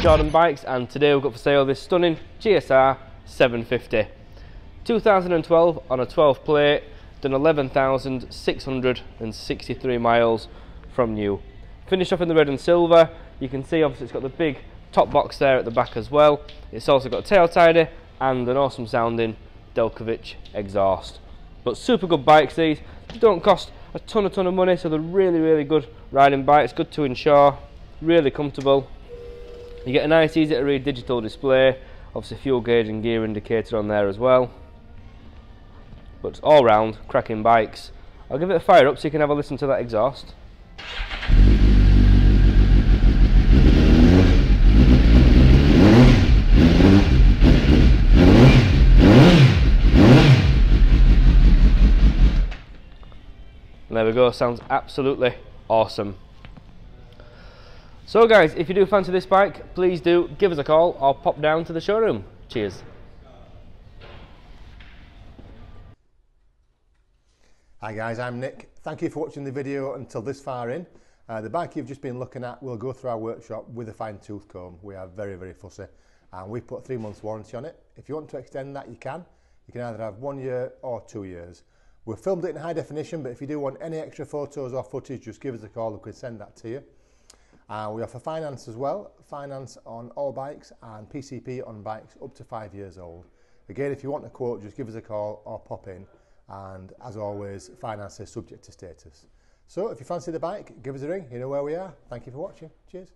Jordan Bikes and today we've got for sale this stunning GSR 750. 2012 on a 12 plate, done 11,663 miles from new. Finished off in the red and silver, you can see obviously it's got the big top box there at the back as well. It's also got a tail tidy and an awesome sounding Delkevic exhaust. But super good bikes these, they don't cost a ton a ton of money so they're really really good riding bikes, good to insure, really comfortable you get a nice easy to read digital display, obviously fuel gauge and gear indicator on there as well. But all round, cracking bikes. I'll give it a fire up so you can have a listen to that exhaust. There we go, sounds absolutely awesome. So guys, if you do fancy this bike, please do give us a call or pop down to the showroom. Cheers. Hi guys, I'm Nick. Thank you for watching the video until this far in. Uh, the bike you've just been looking at will go through our workshop with a fine tooth comb. We are very, very fussy and we put three months warranty on it. If you want to extend that, you can. You can either have one year or two years. We've filmed it in high definition, but if you do want any extra photos or footage, just give us a call. And we can send that to you. Uh, we offer finance as well, finance on all bikes and PCP on bikes up to five years old. Again, if you want a quote, just give us a call or pop in. And as always, finance is subject to status. So if you fancy the bike, give us a ring. You know where we are. Thank you for watching. Cheers.